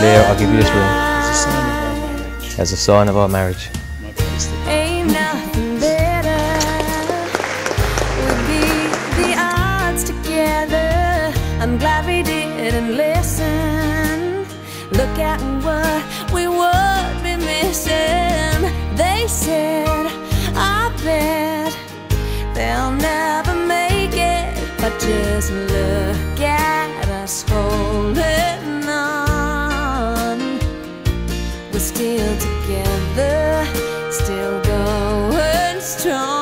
Leah, I'll give you this ring. As a sign of our marriage. Ain't nothing better. We didn't listen. Look at what we would be missing. They said, I bet they'll never make it. But just look at us holding on. We're still together, still going strong.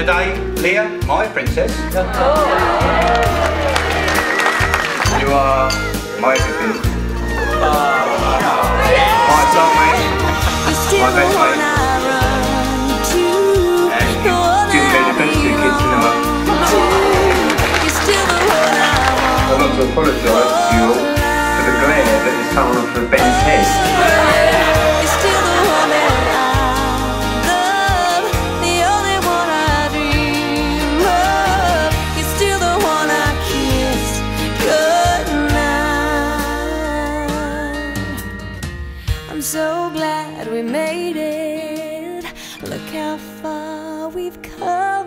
Today, Leah, my princess. You are my everything. My soulmate. My best mate. I want to apologise to you all for the glare that is coming off of Ben's head. I'm so glad we made it. Look how far we've come,